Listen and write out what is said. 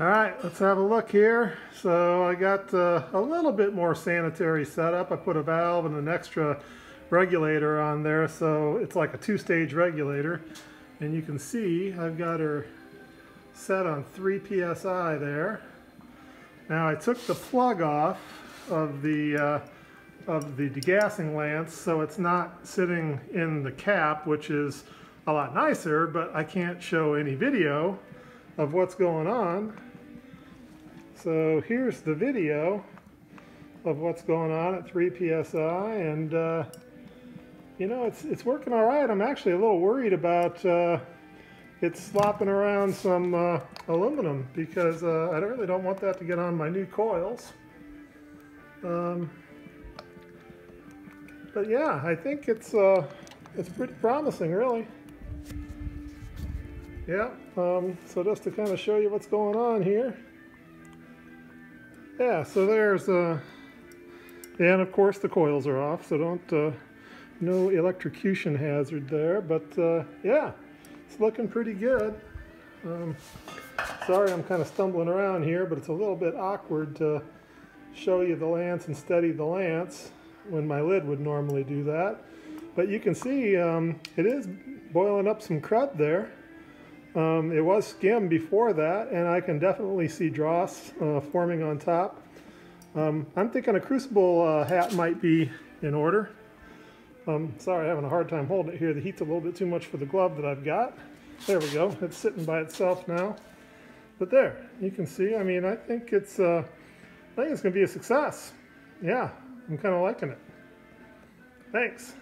All right, let's have a look here. So I got uh, a little bit more sanitary setup. I put a valve and an extra regulator on there, so it's like a two-stage regulator. And you can see I've got her set on 3 psi there. Now I took the plug off of the uh, of the degassing lance so it's not sitting in the cap which is a lot nicer but I can't show any video of what's going on so here's the video of what's going on at 3 psi and uh, you know it's it's working all right I'm actually a little worried about uh, it's slopping around some uh, aluminum because uh, I really don't want that to get on my new coils um, but yeah, I think it's uh, it's pretty promising, really. Yeah, um, so just to kind of show you what's going on here. Yeah, so there's, uh, and of course the coils are off, so don't, uh, no electrocution hazard there, but uh, yeah, it's looking pretty good. Um, sorry I'm kind of stumbling around here, but it's a little bit awkward to show you the lance and steady the lance when my lid would normally do that. But you can see um, it is boiling up some crud there. Um, it was skim before that, and I can definitely see dross uh, forming on top. Um, I'm thinking a crucible uh, hat might be in order. Um, sorry, I'm having a hard time holding it here. The heat's a little bit too much for the glove that I've got. There we go. It's sitting by itself now. But there, you can see, I mean, I think it's, uh, I think it's going to be a success. Yeah, I'm kind of liking it. Thanks.